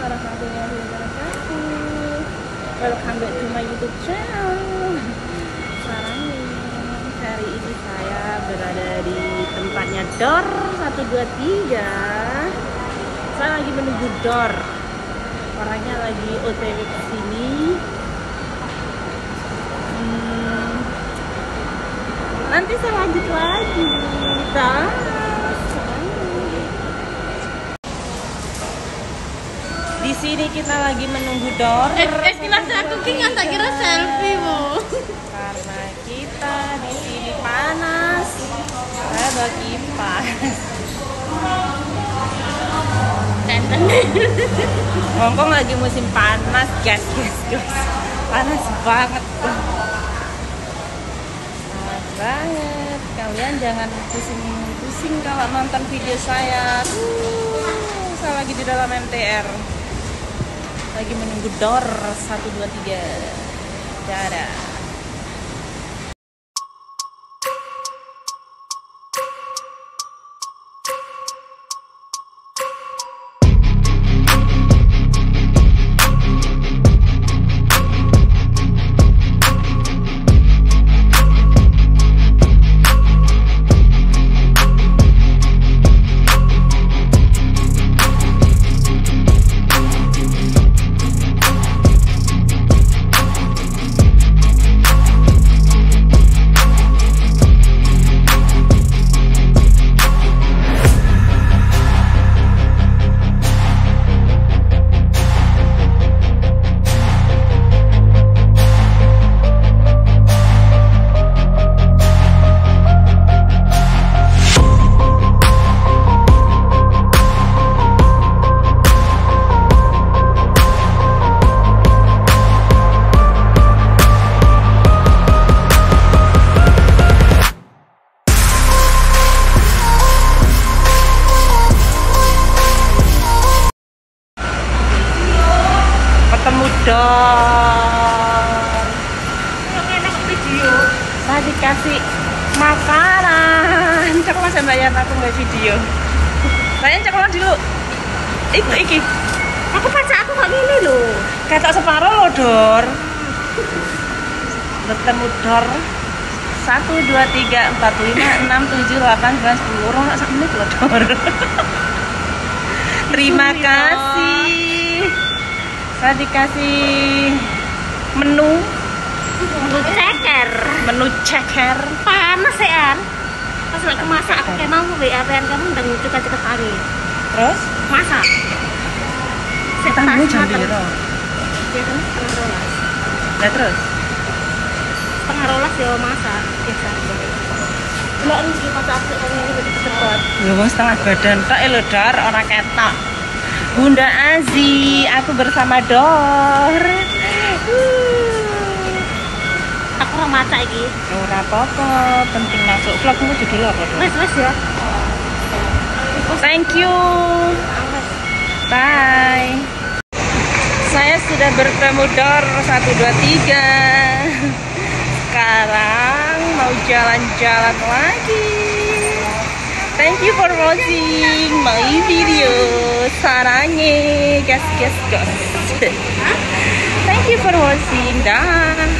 warahmatullahi wabarakatuh. Welcome back to my youtube channel. Sekarang hari ini saya berada di tempatnya Dor 123 Saya lagi menunggu Dor. Orangnya lagi otw ke sini hmm, Nanti saya lanjut lagi Dah Di sini kita lagi menunggu Dor. Eh, eh aku tinggal tak kira selfie, Bu. Karena kita di sini panas. Saya bagi kipas. Hongkong lagi musim panas, guys, guys, guys. Panas banget. Panas banget. Kalian jangan pusing-pusing kalau nonton video saya. Uh, saya lagi di dalam MTR lagi menunggu door 123 dadah dong video. Saya dikasih makanan. Coba saya bayar aku nggak video. Bayar coba dulu. Iku iki. Aku baca aku kok ini loh kata separuh loh dor. Bertemu dor. Satu dua tiga empat lima enam tujuh delapan sembilan sepuluh. Orang sak menit loh dor. Terima kasih saya dikasih menu. Menu ceker. Menu ceker. Panas ya pas lagi masak aku kayak mau WA PN kamu dan juga cekat kami terus? Masak. Tanggung jam biru biasanya setengah rolas. Nah terus? Setengah rolas ya masak. Biasa Enggak ini sih pas aku ini lebih cepat. Lu setengah badan tak elodar orang ketok. Bunda Azi, aku bersama Dor. Aku ora maca iki. Ora apa-apa, penting masuk vlogmu judul apa? Wes wes ya. Thank you. Bye. Saya sudah bertemu Dor 123. Sekarang mau jalan-jalan lagi. Thank you for watching. Sarangnya, guys, guys, guys. Thank you for watching. Dah.